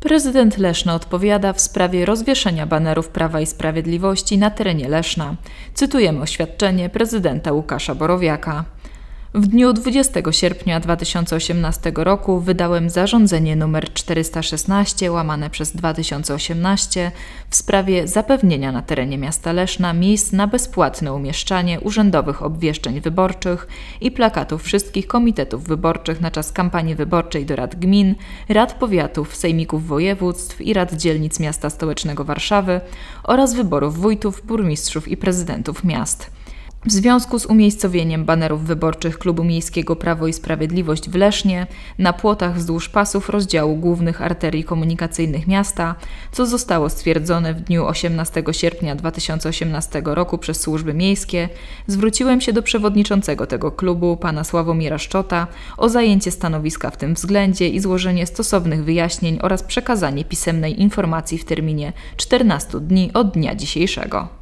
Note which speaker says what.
Speaker 1: Prezydent Leszna odpowiada w sprawie rozwieszenia banerów Prawa i Sprawiedliwości na terenie Leszna. Cytujemy oświadczenie prezydenta Łukasza Borowiaka. W dniu 20 sierpnia 2018 roku wydałem zarządzenie nr 416 łamane przez 2018 w sprawie zapewnienia na terenie miasta Leszna miejsc na bezpłatne umieszczanie urzędowych obwieszczeń wyborczych i plakatów wszystkich komitetów wyborczych na czas kampanii wyborczej do rad gmin, rad powiatów, sejmików województw i rad dzielnic miasta stołecznego Warszawy oraz wyborów wójtów, burmistrzów i prezydentów miast. W związku z umiejscowieniem banerów wyborczych Klubu Miejskiego Prawo i Sprawiedliwość w Lesznie na płotach wzdłuż pasów rozdziału głównych arterii komunikacyjnych miasta, co zostało stwierdzone w dniu 18 sierpnia 2018 roku przez służby miejskie, zwróciłem się do przewodniczącego tego klubu, pana Sławomira Szczota, o zajęcie stanowiska w tym względzie i złożenie stosownych wyjaśnień oraz przekazanie pisemnej informacji w terminie 14 dni od dnia dzisiejszego.